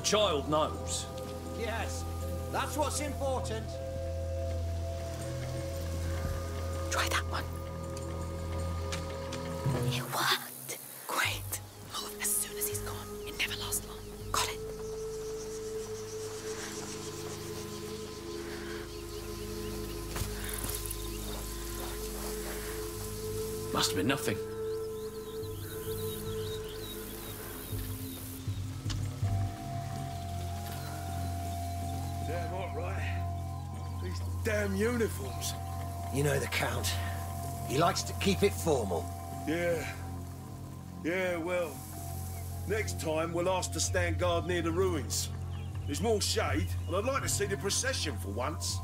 The child knows. Yes, that's what's important. Try that one. It worked. Great. Move as soon as he's gone. It never lasts long. Got it. Must have been nothing. Uniforms. You know the Count. He likes to keep it formal. Yeah. Yeah, well. Next time, we'll ask to stand guard near the ruins. There's more shade, and I'd like to see the procession for once.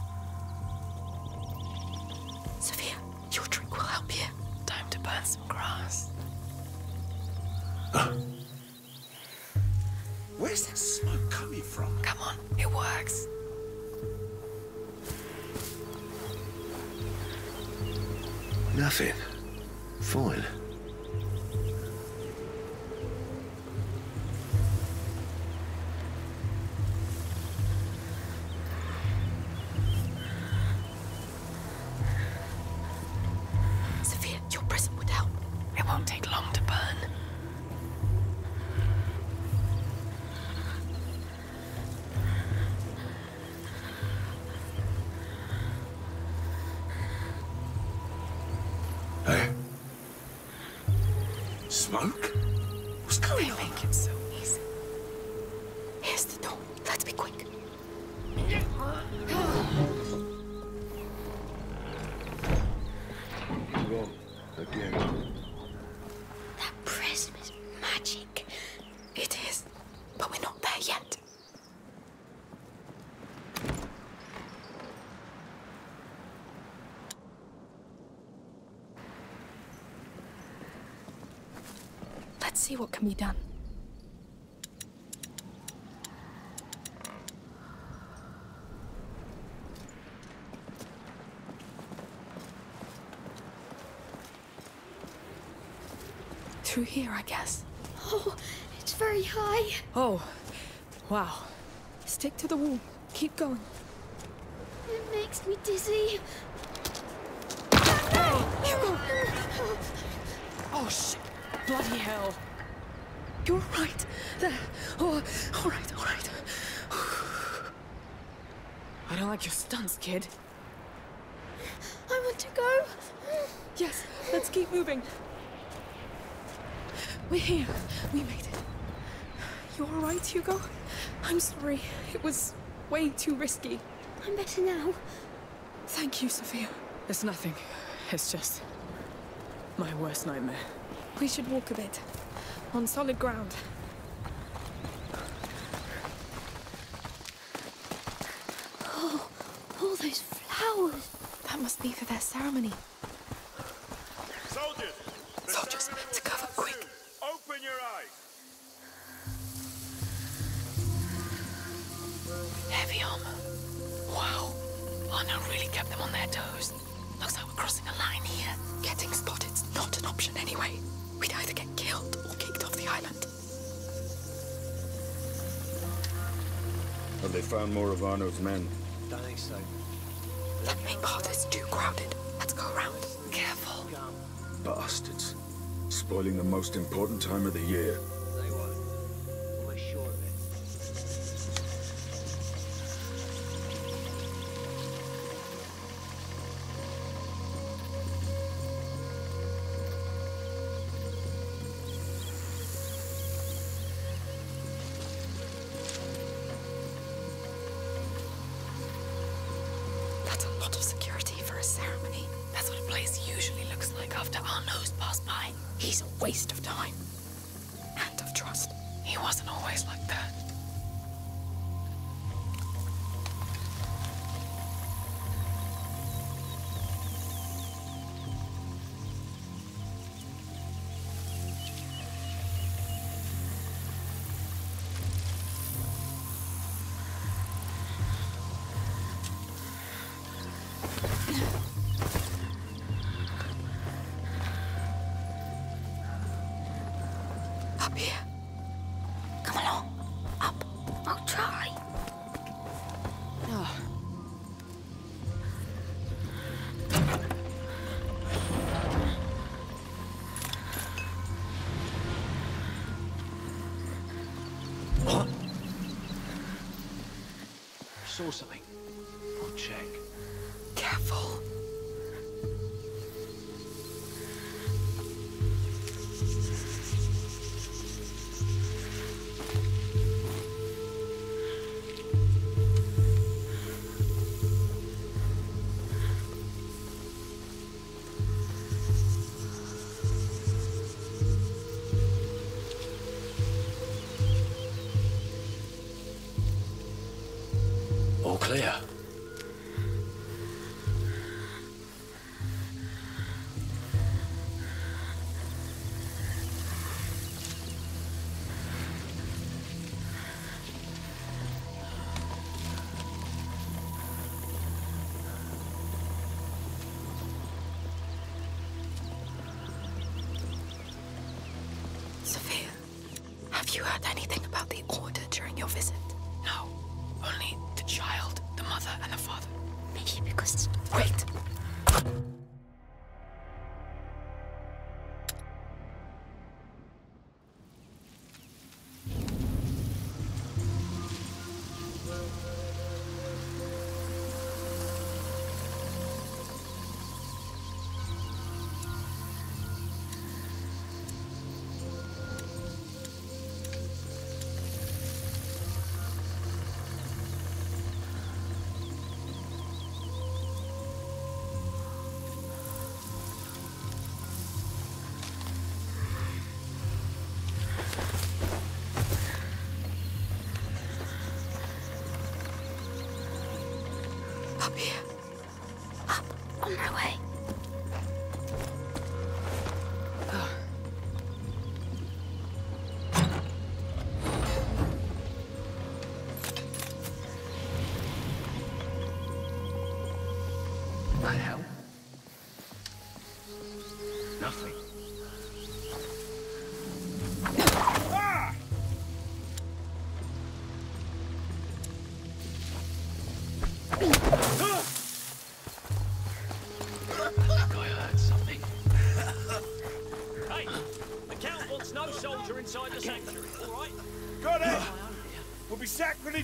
Smoke? What's going on? it so see what can be done. Through here, I guess. Oh, it's very high. Oh, wow. Stick to the wall. Keep going. It makes me dizzy. Oh, shit. Bloody hell. You're right. There. Oh, all right, all right. I don't like your stunts, kid. I want to go. Yes, let's keep moving. We're here. We made it. You all right, Hugo? I'm sorry. It was way too risky. I'm better now. Thank you, Sophia. It's nothing. It's just my worst nightmare. We should walk a bit. On solid ground. Oh, all those flowers. That must be for their ceremony. Found more of Arno's men? Don't think so. That main path is too crowded. Let's go around. Careful. Bastards. Spoiling the most important time of the year. By. He's a waste saw something. All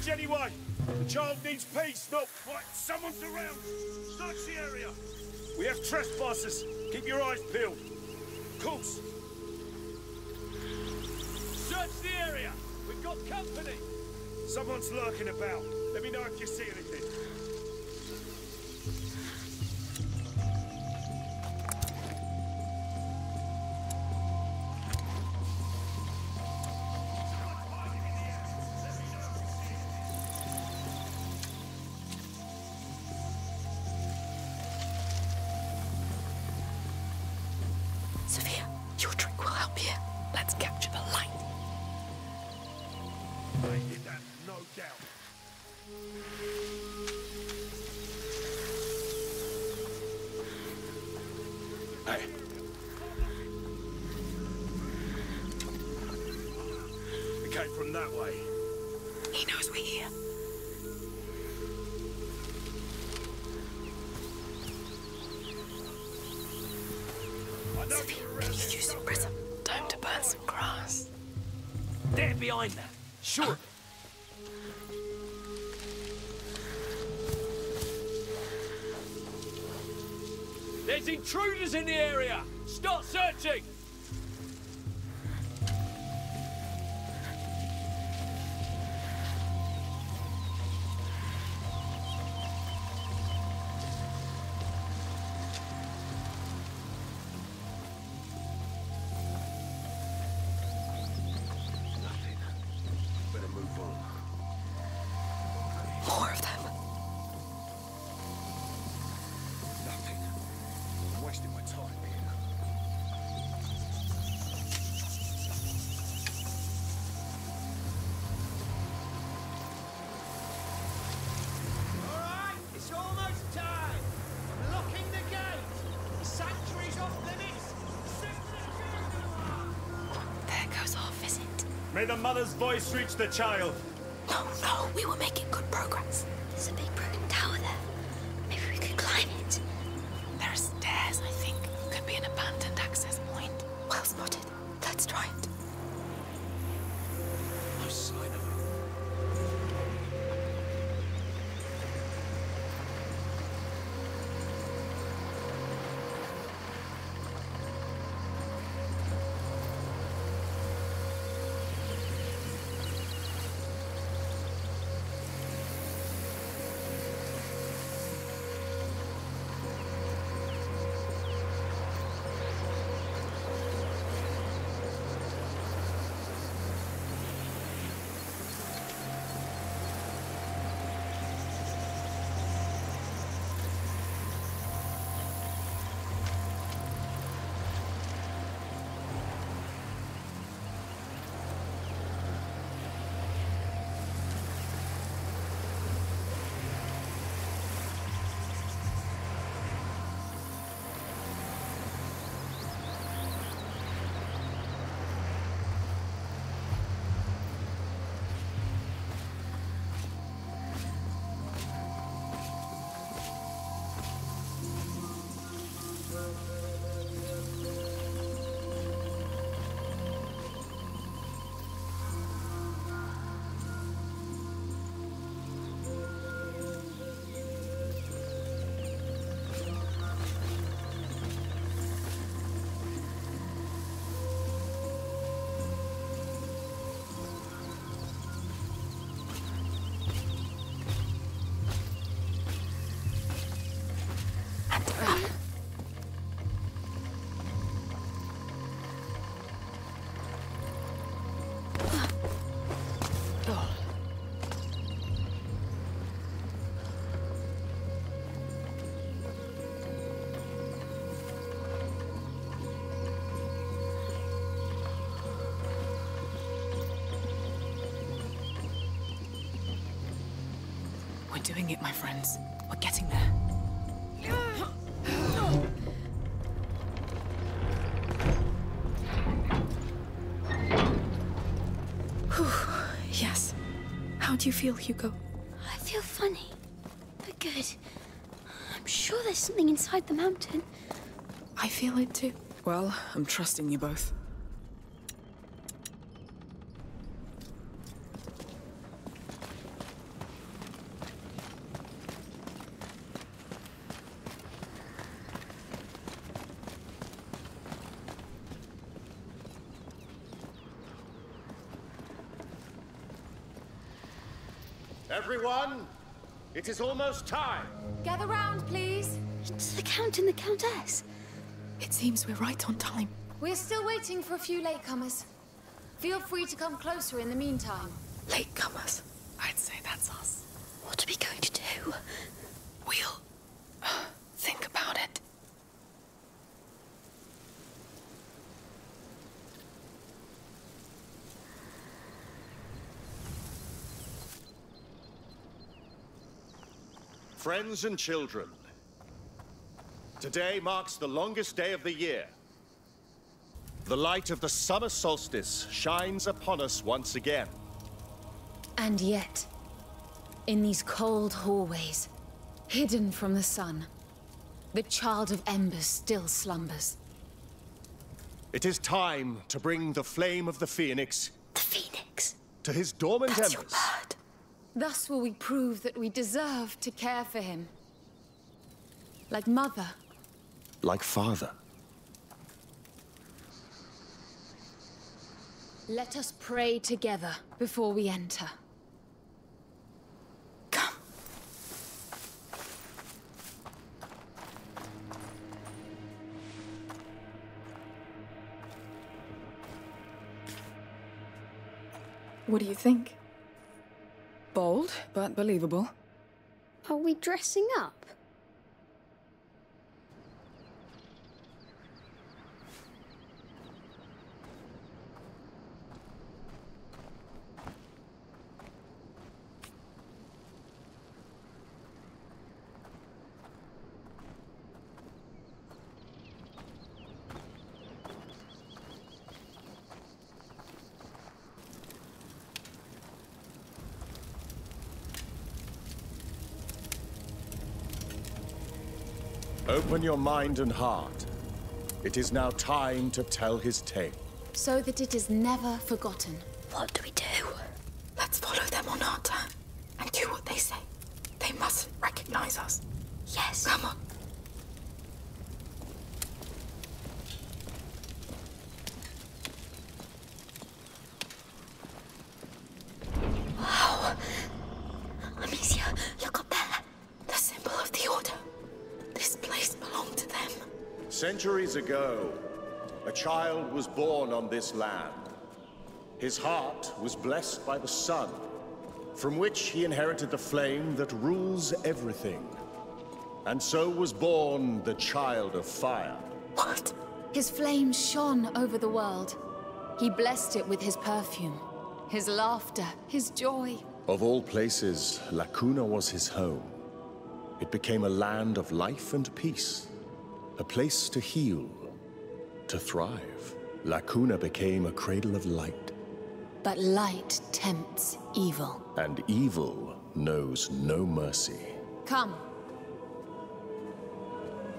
sacrilege anyway. The child needs peace, not... Right, someone's around. Search the area. We have trespassers. Keep your eyes peeled. Course. Search the area. We've got company. Someone's lurking about. Let me know if you see anything. Your trick will help here. Let's capture the light. I did that, no doubt. Hey. We came from that way. He knows we're here. The prism? Time to burn some grass. They're behind that. Sure. There's intruders in the area. Start searching. May the mother's voice reach the child. No, no, we were making good progress. We're doing it, my friends. We're getting there. Yes. How do you feel, Hugo? I feel funny, but good. I'm sure there's something inside the mountain. I feel it too. Well, I'm trusting you both. Everyone, it is almost time. Gather round, please. It's the Count and the Countess. It seems we're right on time. We're still waiting for a few latecomers. Feel free to come closer in the meantime. Latecomers. I'd say that's us. What are we going to do? We'll think about it. Friends and children, today marks the longest day of the year. The light of the summer solstice shines upon us once again. And yet, in these cold hallways, hidden from the sun, the child of embers still slumbers. It is time to bring the flame of the Phoenix The Phoenix. to his dormant That's embers. Bird. Thus will we prove that we deserve to care for him. Like mother. Like father. Let us pray together before we enter. Come. What do you think? Bold, but believable. Are we dressing up? Open your mind and heart. It is now time to tell his tale. So that it is never forgotten. What do we do? Let's follow them or not, huh? and do what they say. They mustn't recognize us. Yes. Come on. Wow. Amicia, look up there. The symbol of the Order. This place belonged to them. Centuries ago, a child was born on this land. His heart was blessed by the sun, from which he inherited the flame that rules everything. And so was born the Child of Fire. What? His flame shone over the world. He blessed it with his perfume, his laughter, his joy. Of all places, La Cuna was his home. It became a land of life and peace, a place to heal, to thrive. La Cuna became a cradle of light, But light tempts evil. and evil knows no mercy. Come,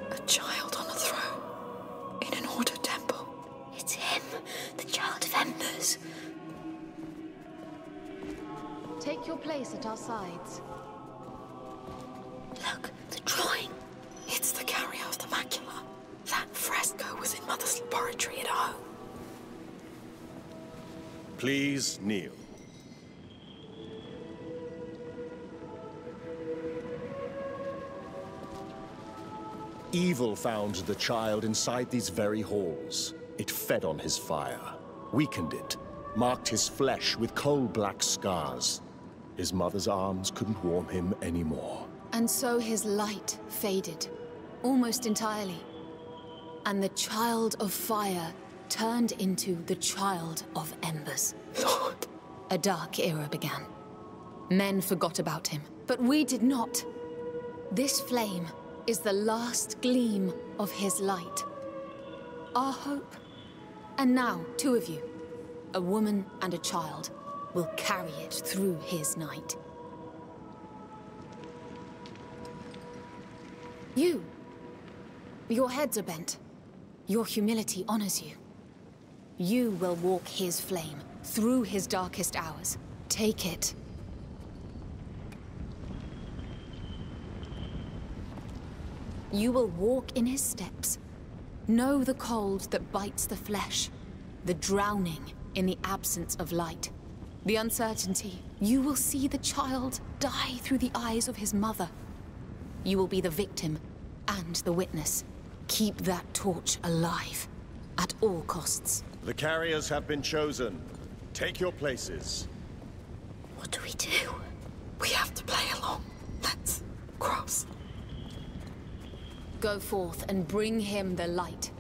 A child on a throne. In an Order temple. It's him, the Child of Embers. take your place at our sides. Look, the drawing. It's the carrier of the macula. That fresco was in Mother's laboratory at home. Please kneel. Evil found the child inside these very halls. It fed on his fire, weakened it, marked his flesh with coal-black scars. His mother's arms couldn't warm him anymore. And so his light faded, almost entirely. And the Child of Fire turned into the Child of Embers. Lord. A dark era began. Men forgot about him. But we did not. This flame is the last gleam of his light. Our hope. And now, two of you, a woman and a child, will carry it through his night. You. Your heads are bent. Your humility honors you. You will walk his flame through his darkest hours. Take it. You will walk in his steps. Know the cold that bites the flesh, the drowning in the absence of light, the uncertainty. You will see the child die through the eyes of his mother. You will be the victim and the witness. Keep that torch alive at all costs. The carriers have been chosen. Take your places. What do we do? We have to play along. Let's cross. Go forth and bring him the light.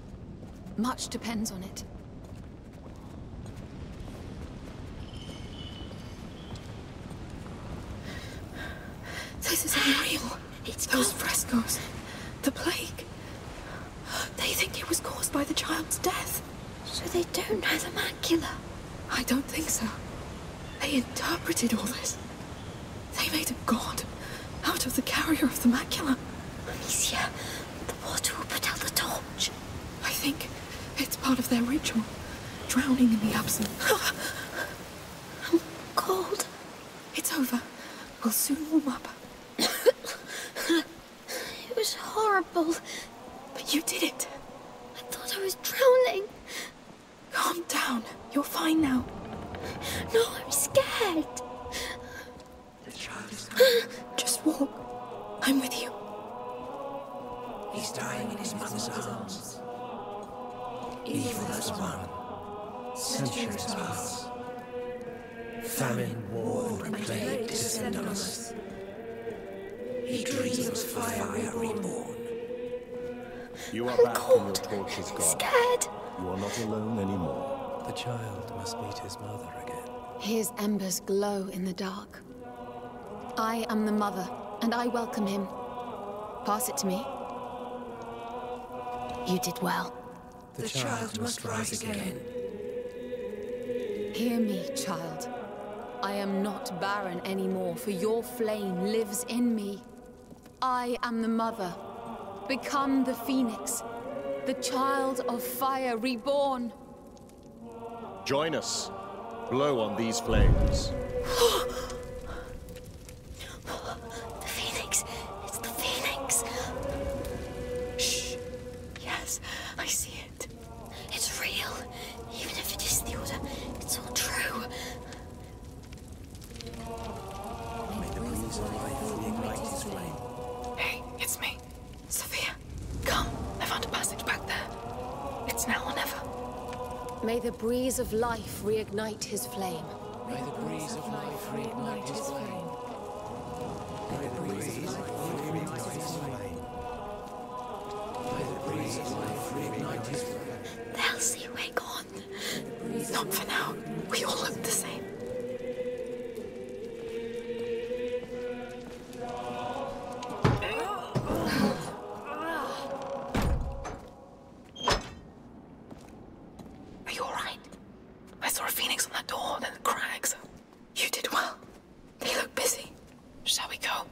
Much depends on it. This is unreal. It's Those gone. frescoes. The plague. They think it was caused by the child's death. So they don't know the macula. I don't think so. They interpreted all this. They made a god out of the carrier of the macula. Amicia, the water will put out the torch. I think it's part of their ritual. Drowning in the absent. I'm cold. It's over. We'll soon warm up. It was horrible. But you did it. I thought I was drowning. Calm down. You're fine now. No, I'm scared. The child is gone. Just walk. I'm with you. He's dying in his mother's arms. Evil has won. Centuries pass. Famine, war, and plague descend on us. He dreams of fire reborn. You are I'm back cold. your torch is I'm gone. scared. You are not alone anymore. The child must meet his mother again. His embers glow in the dark. I am the mother, and I welcome him. Pass it to me. You did well. The, child must rise again. Hear me, child. I am not barren anymore, for your flame lives in me. I am the mother. Become the phoenix, the child of fire reborn. Join us. Blow on these flames. reignite his flame. We go?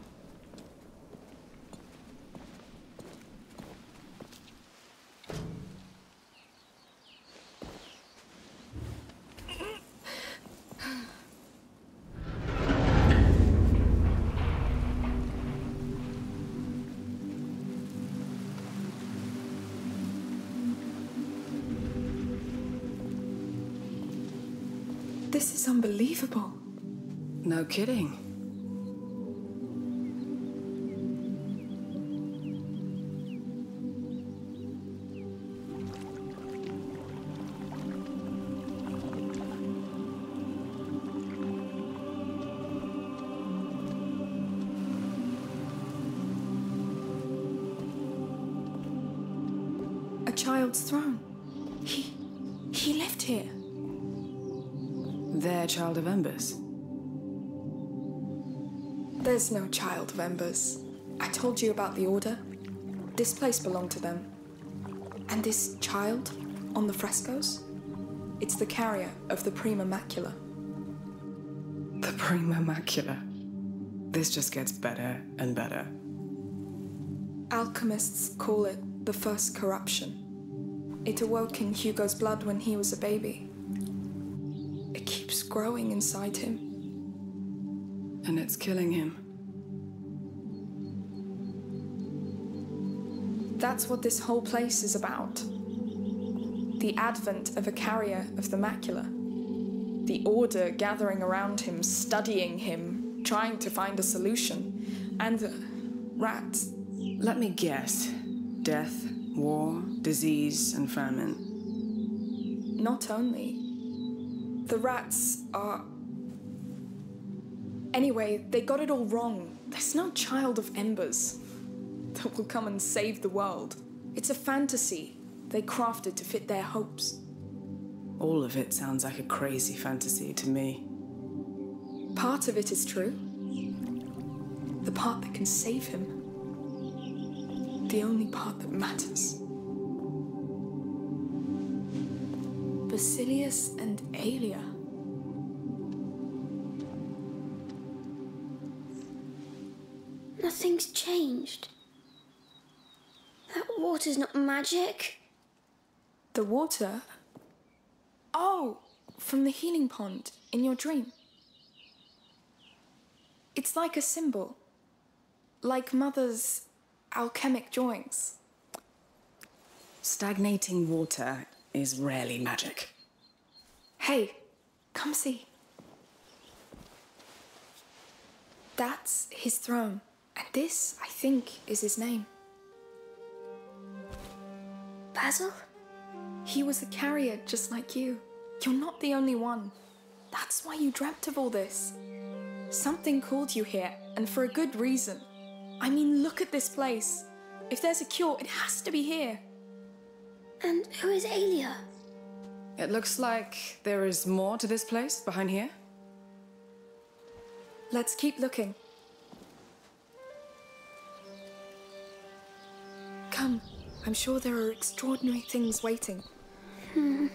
This is unbelievable. No kidding. Of embers. I told you about the Order. This place belonged to them. And this child on the frescoes? It's the carrier of the Prima Macula. The Prima Macula. This just gets better and better. Alchemists call it the first corruption. It awoke in Hugo's blood when he was a baby. It keeps growing inside him. And it's killing him. That's what this whole place is about. The advent of a carrier of the macula. The Order gathering around him, studying him, trying to find a solution. And the rats. Let me guess. Death, war, disease, and famine. Not only. The rats are. Anyway, they got it all wrong. There's no child of embers that will come and save the world. It's a fantasy they crafted to fit their hopes. All of it sounds like a crazy fantasy to me. Part of it is true. The part that can save him. The only part that matters. Basilius and Aelia. Nothing's changed. That water's not magic. The water? Oh, from the healing pond in your dream. It's like a symbol. Like Mother's alchemic drawings. Stagnating water is rarely magic. Hey, come see. That's his throne. And this, I think, is his name. Basil? He was a carrier just like you. You're not the only one. That's why you dreamt of all this. Something called you here, and for a good reason. I mean, look at this place. If there's a cure, it has to be here. And who is Aelia? It looks like there is more to this place behind here. Let's keep looking. I'm sure there are extraordinary things waiting. Hmm.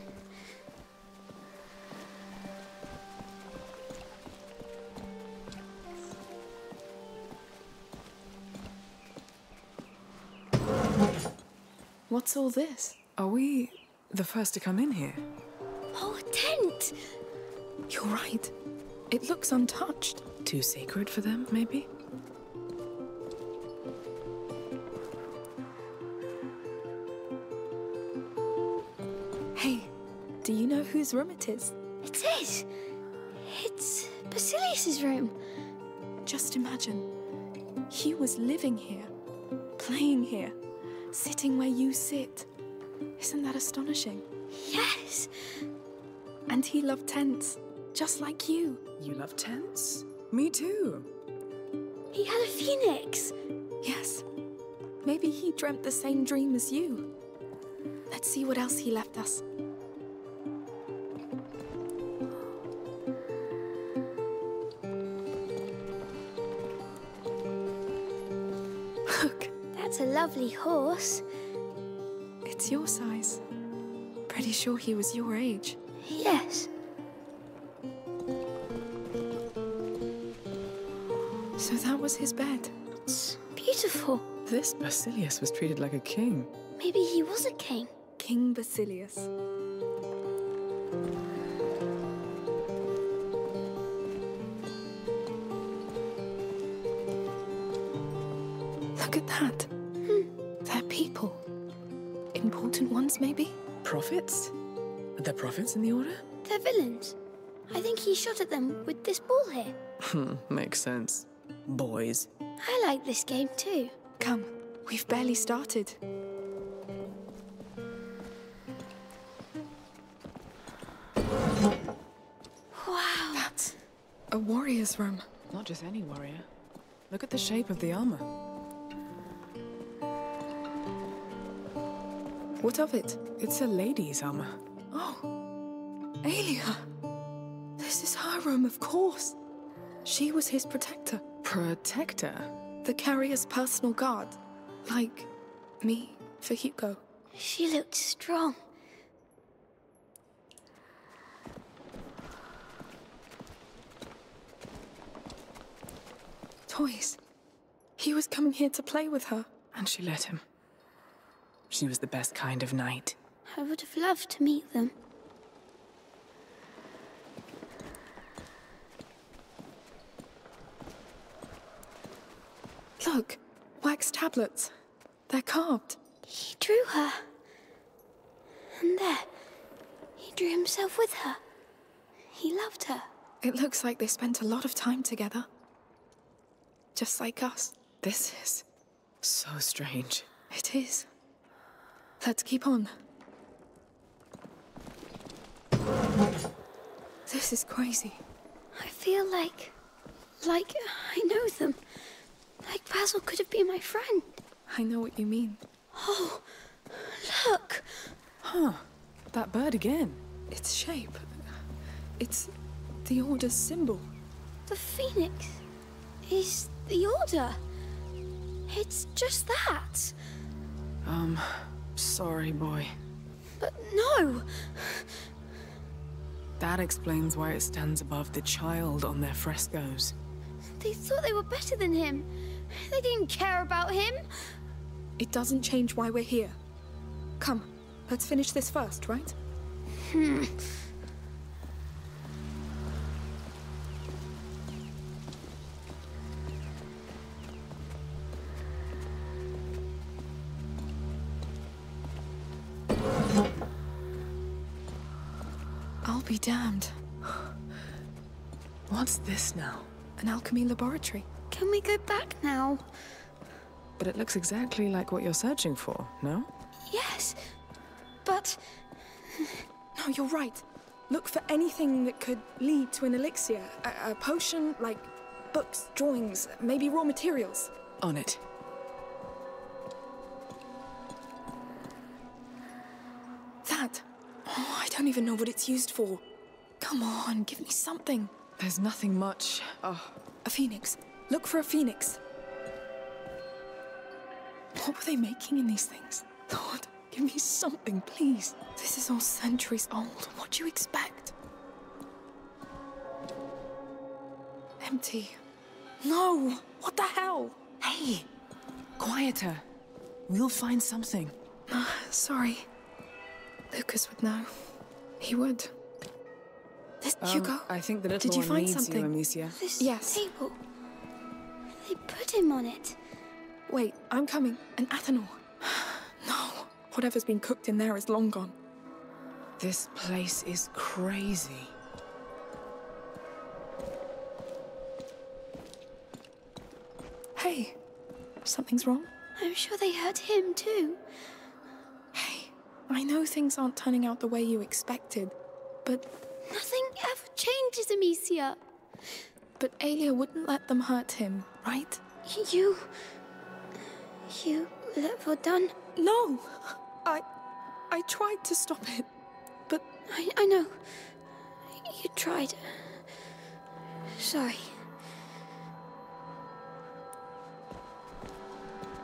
What's all this? Are we the first to come in here? Oh, a tent! You're right. It looks untouched. Too sacred for them, maybe? You know whose room it is? It is. It's Basilius's room. Just imagine. He was living here, playing here, sitting where you sit. Isn't that astonishing? Yes. And he loved tents, just like you. You love tents? Me too. He had a phoenix. Yes. Maybe he dreamt the same dream as you. Let's see what else he left us. Lovely horse. it's your size. Pretty sure he was your age. Yes. So that was his bed. It's beautiful. This Basilius was treated like a king. Maybe he was a king. King Basilius. Prophets? Are there prophets in the Order? They're villains. I think he shot at them with this ball here. Hmm, makes sense. Boys. I like this game too. Come, we've barely started. Wow. That's a warrior's room. Not just any warrior. Look at the shape of the armor. What of it? It's a lady's armor. Oh, Aelia. This is her room, of course. She was his protector, Protector? The carrier's personal guard. Like me for Hugo. She looked strong. Toys. He was coming here to play with her. And she let him. She was the best kind of knight. I would have loved to meet them. Look, wax tablets. They're carved. He drew her. And there, he drew himself with her. He loved her. It looks like they spent a lot of time together. Just like us. This is so strange. It is. Let's keep on. This is crazy. I feel like. like I know them. Like Basil could have been my friend. I know what you mean. Oh, look! Huh. That bird again. Its shape. It's the Order's symbol. The phoenix is the Order. It's just that. Um, sorry, boy. But no! That explains why it stands above the child on their frescoes. They thought they were better than him. They didn't care about him. It doesn't change why we're here. Come, let's finish this first, right? Hmm. What's this now? An alchemy laboratory. Can we go back now? But it looks exactly like what you're searching for, no? Yes, but. No, you're right. Look for anything that could lead to an elixir. A, a potion, like books, drawings, maybe raw materials. On it. That. Oh, I don't even know what it's used for. Come on, give me something. There's nothing much. Oh. A phoenix. Look for a phoenix. What were they making in these things? Lord, give me something, please. This is all centuries old. What do you expect? Empty. No! What the hell? Hey! Quieter. We'll find something. Uh, sorry. Lucas would know. He would. Um, Hugo, I think the little did you one find needs something? you, Amicia. This Yes. table. They put him on it. Wait, I'm coming. An Athanor. No. Whatever's been cooked in there is long gone. This place is crazy. Hey, something's wrong? I'm sure they hurt him too. Hey, I know things aren't turning out the way you expected, but Nothing changes, Amicia. but Aelia wouldn't let them hurt him, right? You. You let Vaudin. No! I I tried to stop it, but I, I know. You tried. Sorry.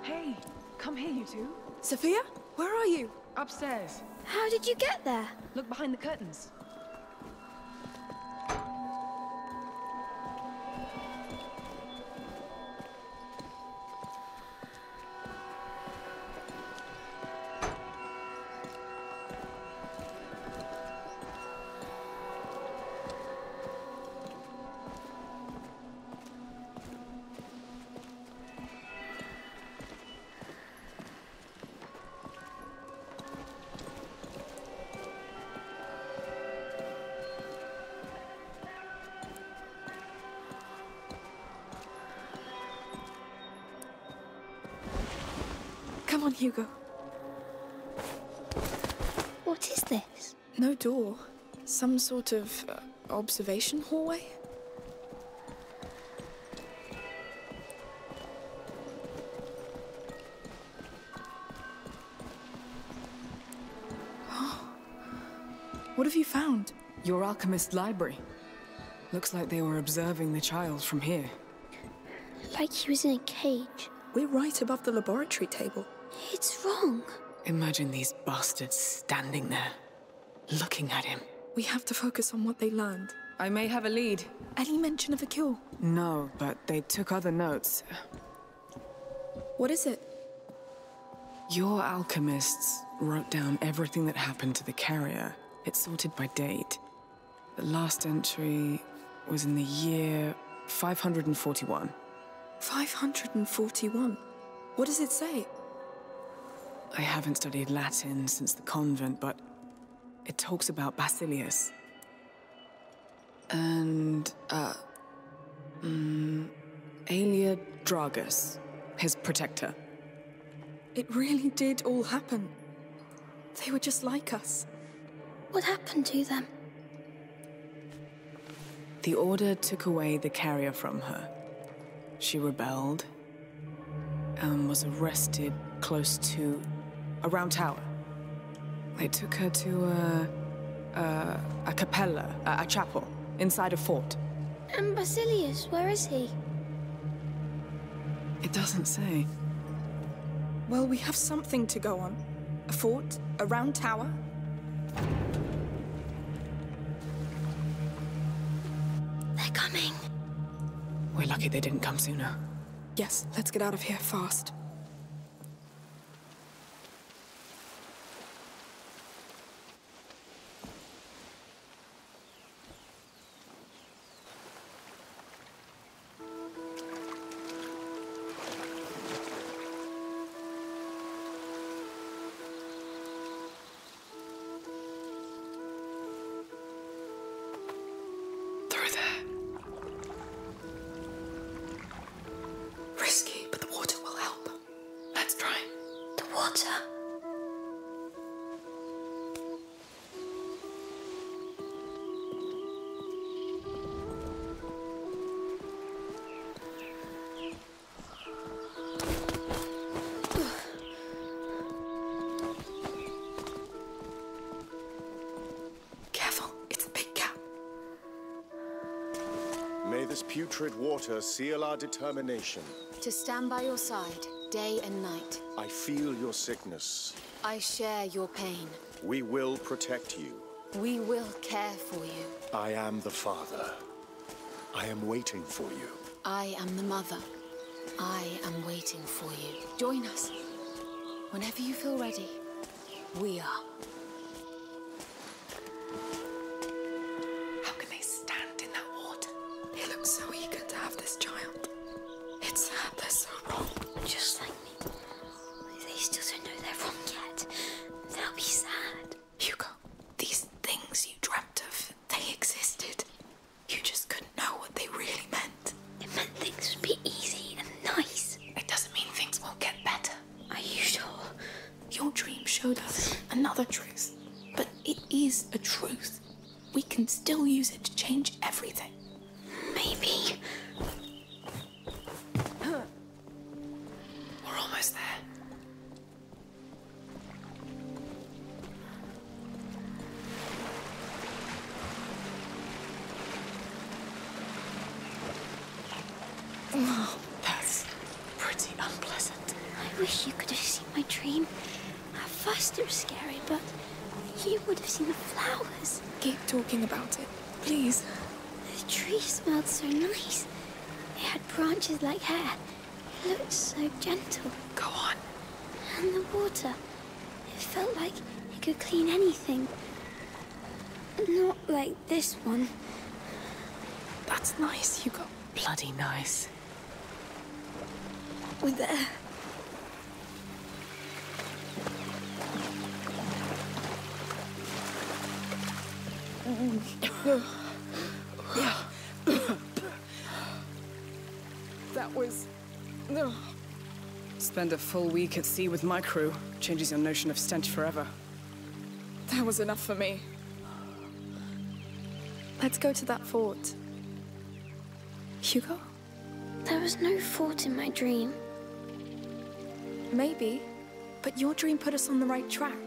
Hey, come here, you two. Sophia, where are you? Upstairs. How did you get there? Look behind the curtains. Come on, Hugo. What is this? No door. Some sort of uh, observation hallway? What have you found? Your alchemist library. Looks like they were observing the child from here. like he was in a cage. We're right above the laboratory table. It's wrong. Imagine these bastards standing there, looking at him. We have to focus on what they learned. I may have a lead. Any mention of a cure? No, but they took other notes. What is it? Your alchemists wrote down everything that happened to the carrier. It's sorted by date. The last entry was in the year 541. 541? What does it say? I haven't studied Latin since the convent, but it talks about Basilius. And, uh, um, Aelia Dragus, his protector. It really did all happen. They were just like us. What happened to them? The Order took away the carrier from her. She rebelled and was arrested close to a round tower. They took her to a, a, a capella, a, a chapel, inside a fort. And Basilius, where is he? It doesn't say. Well, we have something to go on. A fort, a round tower. They're coming. We're lucky they didn't come sooner. Yes, let's get out of here fast. Careful, it's a big gap. May this putrid water seal our determination. To stand by your side, day and night. I feel your sickness. I share your pain. We will protect you. We will care for you. I am the father. I am waiting for you. I am the mother. I am waiting for you. Join us. Whenever you feel ready, we are. Showed us another truth. But it is a truth. We can still use it to change everything. Maybe. Keep talking about it, please. The tree smelled so nice. It had branches like hair. It looked so gentle. Go on. And the water. It felt like it could clean anything. Not like this one. That's nice, Hugo. Bloody nice. We're there. That was. Spend a full week at sea with my crew. Changes your notion of stench forever. That was enough for me. Let's go to that fort. Hugo? There was no fort in my dream. Maybe, but your dream put us on the right track.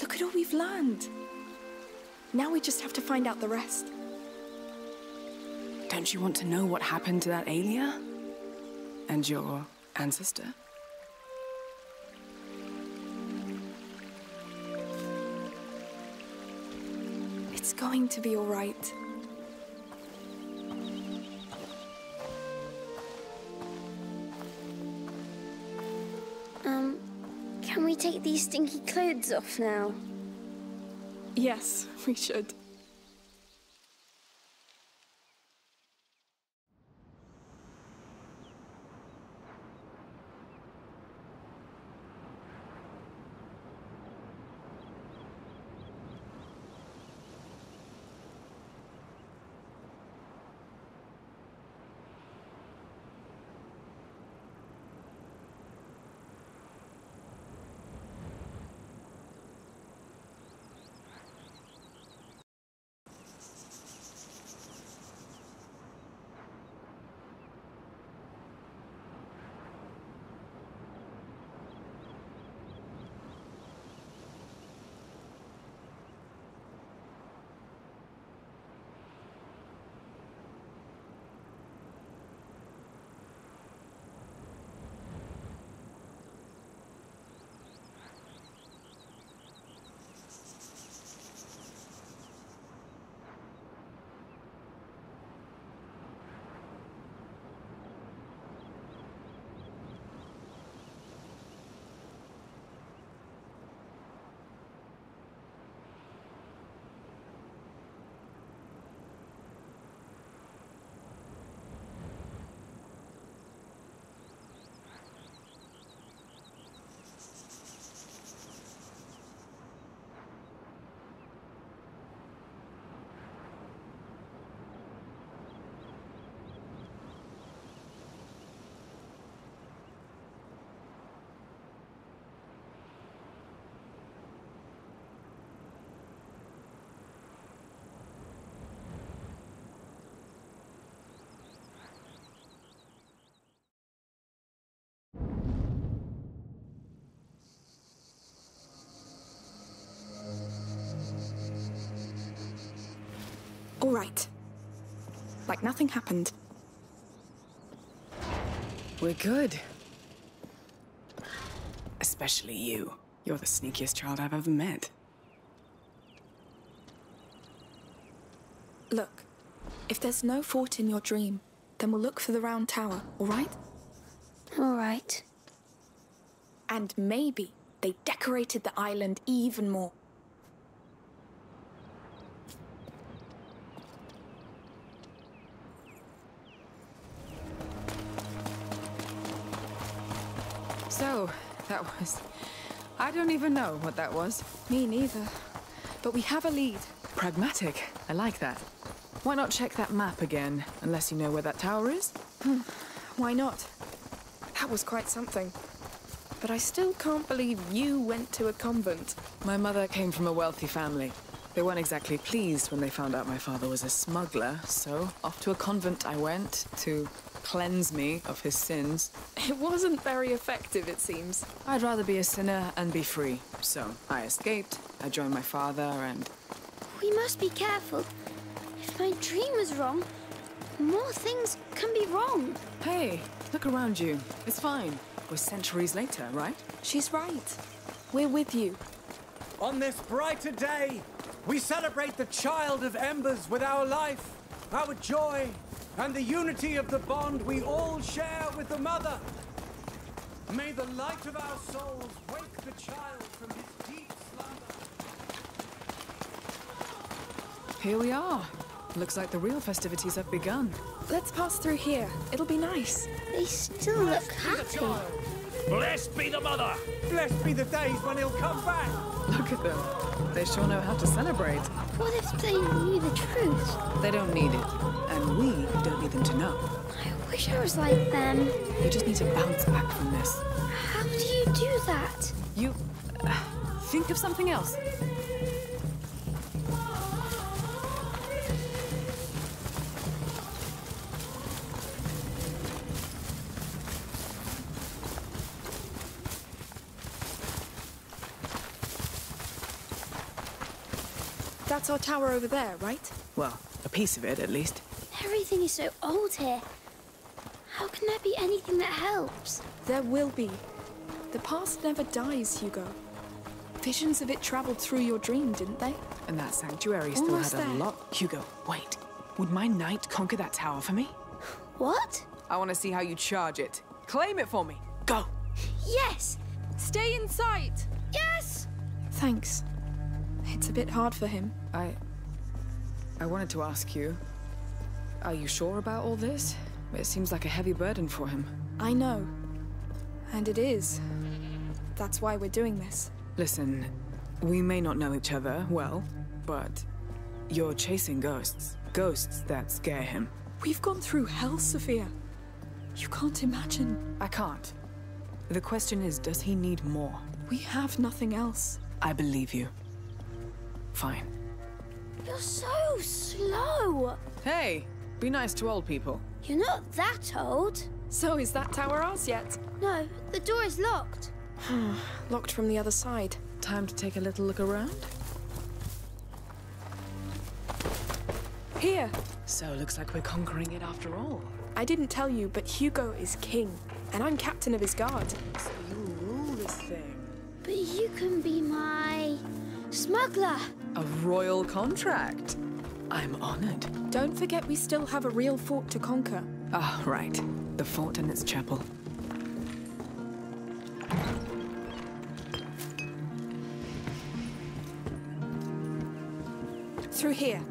Look at all we've learned. Now we just have to find out the rest. Don't you want to know what happened to that Aelia? And your ancestor? It's going to be all right. Um, can we take these stinky clothes off now? Yes, we should. Right. Like nothing happened. We're good. Especially you. You're the sneakiest child I've ever met. Look, if there's no fort in your dream, then we'll look for the round tower, all right? All right. And maybe they decorated the island even more. That was... I don't even know what that was. Me neither. But we have a lead. Pragmatic. I like that. Why not check that map again, unless you know where that tower is? Hmm. Why not? That was quite something. But I still can't believe you went to a convent. My mother came from a wealthy family. They weren't exactly pleased when they found out my father was a smuggler, so off to a convent I went to cleanse me of his sins. It wasn't very effective, it seems. I'd rather be a sinner and be free. So I escaped, I joined my father, and. We must be careful. If my dream was wrong, more things can be wrong. Hey, look around you. It's fine. We're centuries later, right? She's right. We're with you. On this brighter day, we celebrate the child of embers with our life, our joy, and the unity of the bond we all share with the Mother. May the light of our souls wake the child from his deep slumber. Here we are. Looks like the real festivities have begun. Let's pass through here. It'll be nice. They still look happy. Blessed be the mother! Blessed be the days when he'll come back! Look at them. They sure know how to celebrate. What if they knew the truth? They don't need it. And we don't need them to know. I wish I was like them. You just need to bounce back from this. How do you do that? You... Uh, think of something else. That's our tower over there, right? Well, a piece of it, at least. Everything is so old here. How can there be anything that helps? There will be. The past never dies, Hugo. Visions of it traveled through your dream, didn't they? And that sanctuary still Almost had a there. lot. Hugo, wait. Would my knight conquer that tower for me? What? I want to see how you charge it. Claim it for me. Go. Yes! Stay in sight! Yes! Thanks. It's a bit hard for him. I. I wanted to ask you. Are you sure about all this? It seems like a heavy burden for him. I know. And it is. That's why we're doing this. Listen, we may not know each other well, but you're chasing ghosts. Ghosts that scare him. We've gone through hell, Sophia. You can't imagine. I can't. The question is, does he need more? We have nothing else. I believe you. Fine. You're so slow. Hey, be nice to old people. You're not that old. So is that tower ours yet? No, the door is locked. Locked from the other side. Time to take a little look around? Here! So, looks like we're conquering it after all. I didn't tell you, but Hugo is king, and I'm captain of his guard. So you rule this thing. But you can be my smuggler. A royal contract. I'm honored. Don't forget we still have a real fort to conquer. Ah, right. The fort and its chapel. Through here.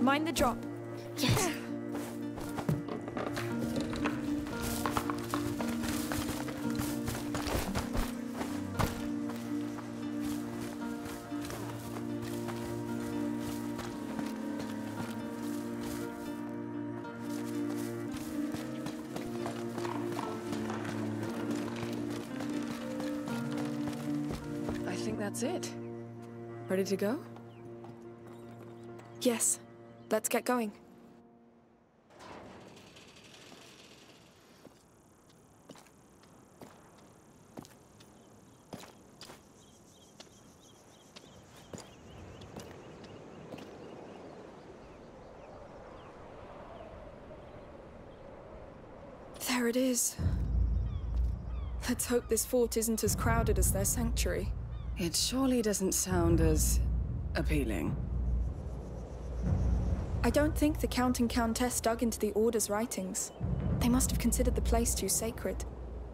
Mind the drop. Yes. To go? Yes. Let's get going. There it is. Let's hope this fort isn't as crowded as their sanctuary. It surely doesn't sound as appealing. I don't think the Count and Countess dug into the Order's writings. They must have considered the place too sacred.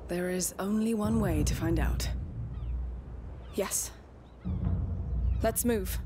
There is only one way to find out. Yes. Let's move.